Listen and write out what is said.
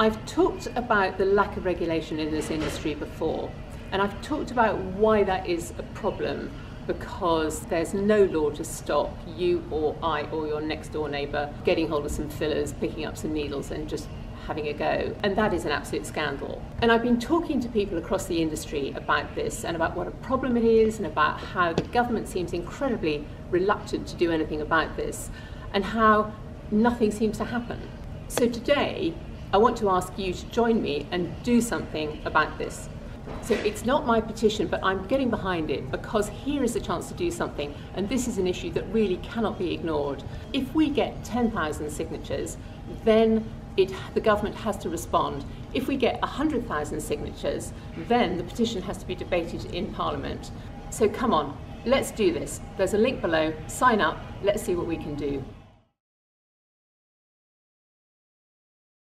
I've talked about the lack of regulation in this industry before, and I've talked about why that is a problem because there's no law to stop you or I or your next door neighbour getting hold of some fillers, picking up some needles, and just having a go. And that is an absolute scandal. And I've been talking to people across the industry about this and about what a problem it is and about how the government seems incredibly reluctant to do anything about this and how nothing seems to happen. So today, I want to ask you to join me and do something about this. So it's not my petition, but I'm getting behind it because here is a chance to do something, and this is an issue that really cannot be ignored. If we get 10,000 signatures, then it, the government has to respond. If we get 100,000 signatures, then the petition has to be debated in Parliament. So come on, let's do this. There's a link below, sign up, let's see what we can do.